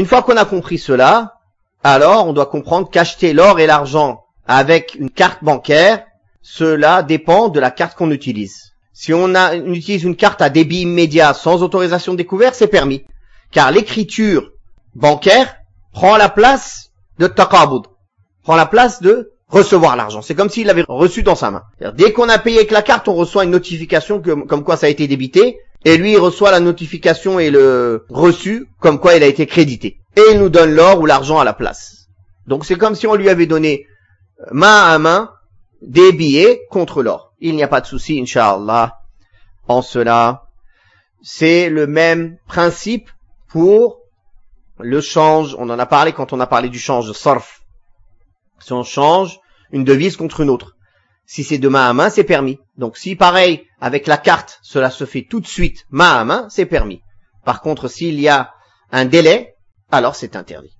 Une fois qu'on a compris cela, alors on doit comprendre qu'acheter l'or et l'argent avec une carte bancaire, cela dépend de la carte qu'on utilise. Si on, utilise une carte à débit immédiat sans autorisation découverte, c'est permis. Car l'écriture bancaire prend la place de taqabud, prend la place de recevoir l'argent. C'est comme s'il l'avait reçu dans sa main. Dès qu'on a payé avec la carte, on reçoit une notification comme quoi ça a été débité, et lui il reçoit la notification et le reçu comme quoi il a été crédité. Et il nous donne l'or ou l'argent à la place. Donc c'est comme si on lui avait donné euh, main à main des billets contre l'or. Il n'y a pas de souci, inshallah, en cela. C'est le même principe pour le change. On en a parlé quand on a parlé du change de surf. Si on change une devise contre une autre. Si c'est de main à main, c'est permis. Donc si pareil, avec la carte, cela se fait tout de suite main à main, c'est permis. Par contre, s'il y a un délai, alors c'est interdit.